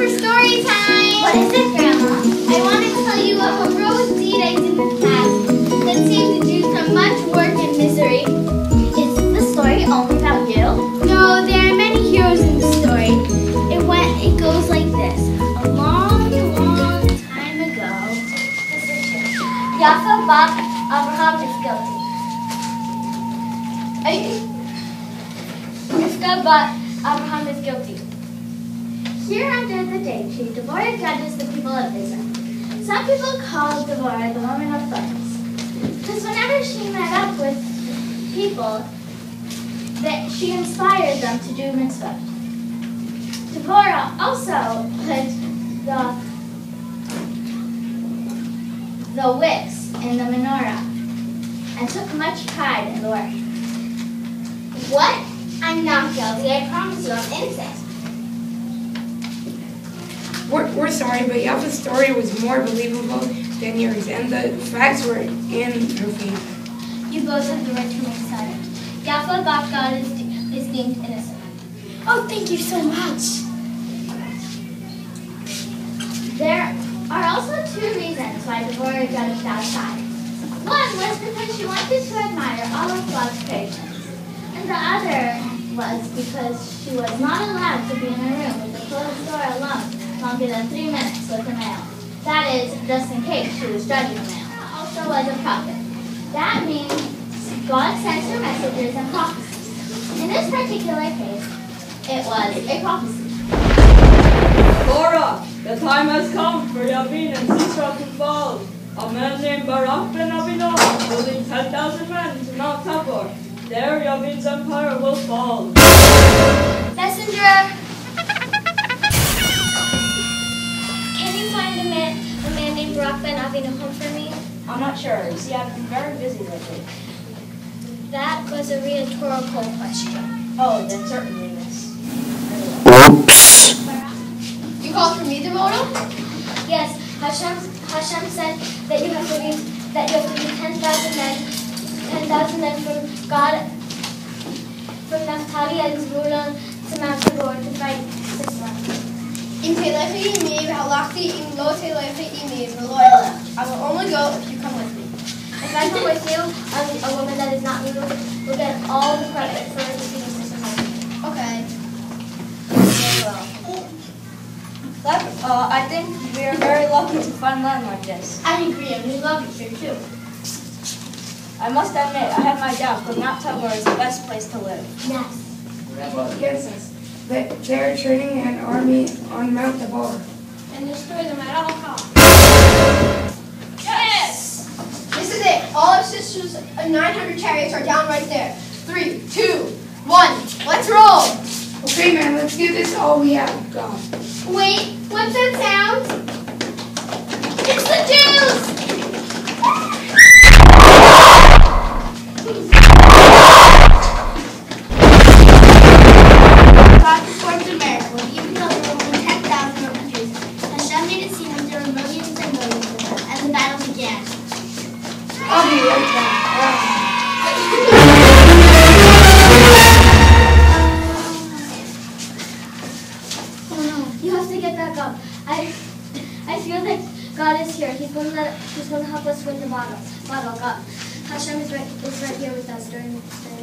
for story time. What is it, Grandma? I want to tell you a heroic deed I did in the past that saved the Jews from much work and misery. Is the story only about you? No, there are many heroes in the story. It went. It goes like this. A long, long time ago. Yafa Bab Abraham is guilty. Rivka but Abraham is guilty. Here under the date tree, Deborah judges the people of Israel. Some people call Deborah the woman of thorns. Because whenever she met up with people, that she inspired them to do mitzvah. Deborah also put the the wicks in the menorah and took much pride in the work. What? I'm not guilty. I promise you, I'm innocent. We're, we're sorry, but Yafa's story was more believable than yours, and the facts were in her favor. You both have the right to remain silent. Yafa Bab God is, is deemed innocent. Oh, thank you so much. There are also two reasons why Deborah judged outside. One was because she wanted to admire all of God's creations, and the other was because she was not allowed to be in a room with a closed door alone longer than three minutes with a male. That is, just in case she was judging a male. Also was a prophet. That means God sends her messages and prophecies. In this particular case, it was a prophecy. Torah, the time has come for Yavin and Sisera to fall. A man named Barak ben Abinah will lead 10,000 men to Mount Tabor. There Yavin's empire will fall. Messenger! Can a man, a man named Barak Ben Avinahum for me? I'm not sure. You see, I've been very busy lately. That was a rhetorical question. Oh, then certainly, miss. Oops. You called for me, Demoto? Yes, Hashem, Hashem said that you have to lead that you have to lead ten thousand men, ten thousand men from God, from Naphtali and Zebulun to Mount Tabor to fight Sisera. In Telefi Imi, Halakti, in Lo Telefi Imi, Veloila. I will only go if you come with me. If I come with you, I'm a woman that is not you will get all the credit for defeating Sisera. Okay. Very well. That, uh, I think we are very lucky to find land like this. I agree, and we love you here too. I must admit, I have my doubts, but Mount Tabor is the best place to live. Yes. Rebel against us. They, they're training an army on Mount Tabor. And destroy them at all costs. Yes! This is it. All of Sisera's, uh, 900 chariots are down right there. Three, two, one. Let's roll! Okay, man, let's give this all we have. Go. Wait, what's that sound? It's the Jews! Get back up. I I feel that God is here. He's going to let, He's going to help us win the battle. Battle. God, Hashem is right is right here with us during this battle.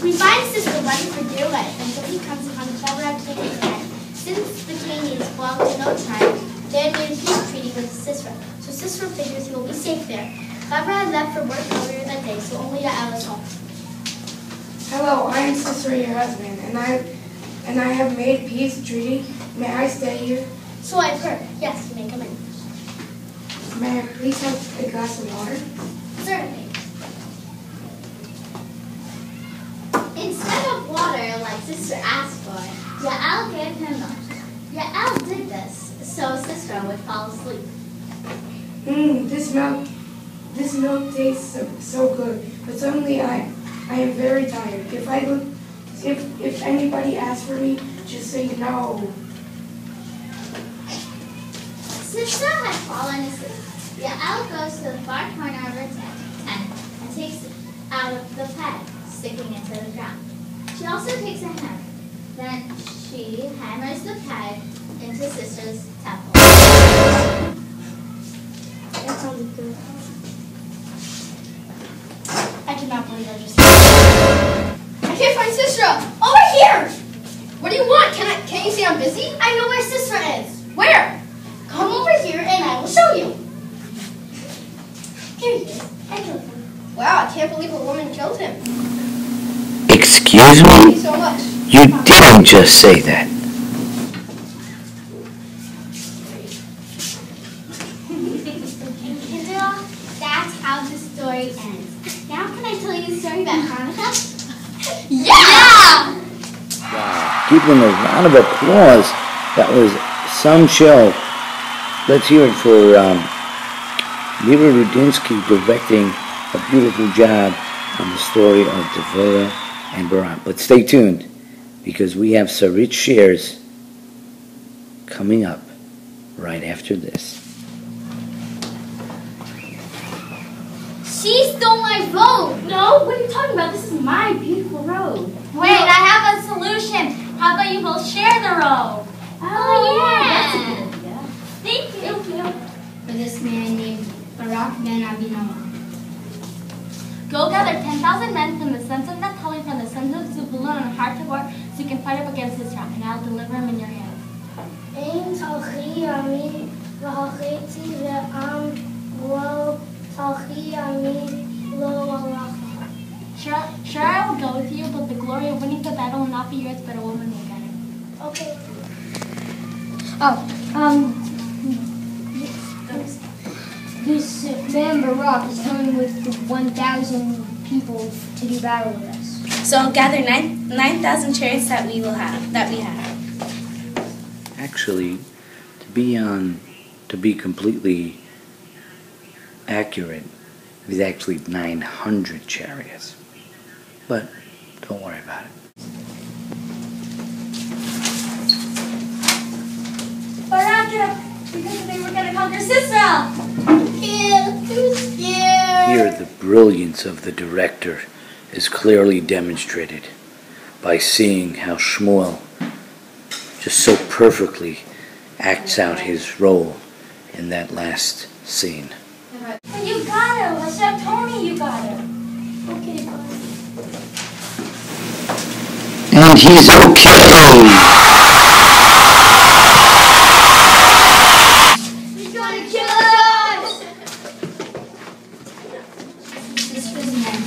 We find Sisera running for dear life until he comes upon a clever activity again. Since the Canaanites belong to no tribe, they had made a peace treaty with Sisera, so Sisera figures he will be safe there. Barbara had left for work earlier that day, so only Yael is home. Hello, I am Sisera, your husband, and I and I have made peace treaty. May I stay here? So I've heard. Yes, you may come in. May I please have a glass of water? Certainly. Instead of water, like Sisera asked for, Yael gave him milk. Yael did this so Sisera would fall asleep. Mmm, this milk, this milk tastes so, so good. But suddenly I, I am very tired. If I look, if if anybody asks for me, just say no. Sisera had fallen asleep. Yael goes to the far corner of her tent and takes out of the peg, sticking it to the ground. She also takes a hammer. Then she hammers the peg into Sisera's temple. That sounded good. I cannot believe I just. I can't find Sistra. Over oh, here. What do you want? Can I? Can you see I'm busy? I know where Sistra is. Where? Come over here and I will show you. Here he is. I killed him. Wow! I can't believe a woman killed him. Excuse Thank me? you so much. You didn't just say that. Kendall, that's how the story ends. Now can I tell you a story about Hanukkah? Yeah. Wow. Give them a round of applause. That was some show. Let's hear it for um, Lira Rudinsky directing a beautiful job on the story of Devora and Barak. But stay tuned because we have Sarit Shares coming up right after this. She stole my vote. No, what are you talking about? This is my beautiful road. Wait, I have a solution. How about you both share the robe? Oh, oh yeah. yeah. That's good. Thank you. Thank you. For this man named Barak ben Abinoam. Go gather 10,000 men from the sons of Naphtali, from the sons of Zebulun, and hard to war, so you can fight up against Israel, and I'll deliver him in your hand. Lo go with you, but the glory of winning the battle will not be yours, but a woman will get it. Okay. Oh, um, this man Barak is coming with 1,000 people to do battle with us. So I'll gather nine nine thousand chariots that we will have that we have. Actually, to be on, to be completely accurate, it is actually 900 chariots. But don't worry about it. Barak, because they were going to conquer Sisera. Yeah, too scared. Here, the brilliance of the director is clearly demonstrated by seeing how Shmuel just so perfectly acts out his role in that last scene. You got her. Hashem told me you got her. Okay, fine. And he's okay! He's gonna kill us! Sistra's men,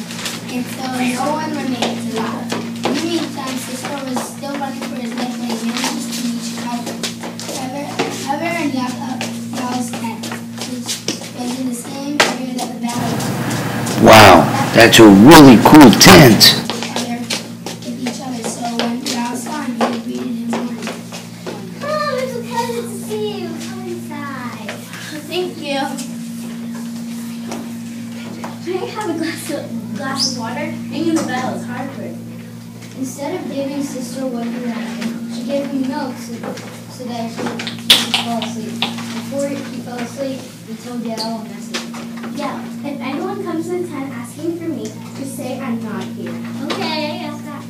Instead of giving Sisera what he wanted, she gave him milk so, so that he could fall asleep. Before he fell asleep, he told Yael a message. Yeah. If anyone comes to the tent asking for me, just say I'm not here. Okay, I got that.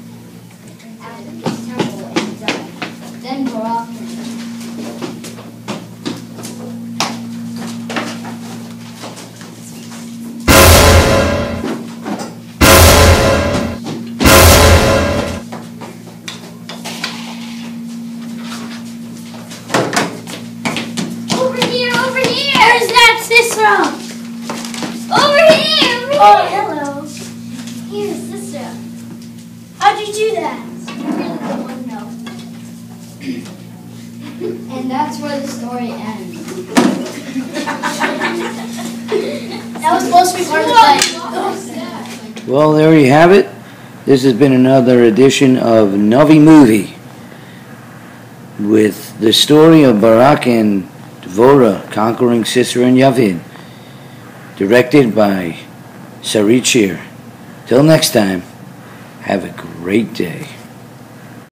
After his temple and died. Then Barak Oh, hello. Here's Sisera. How'd you do that? You really don't want to know. And that's where the story ends. that was supposed to be part of the play. Well, there you have it. This has been another edition of Novi Movie with the story of Barak and Dvorah conquering Sisera and Yavin, directed by Sarit here. Till next time, have a great day.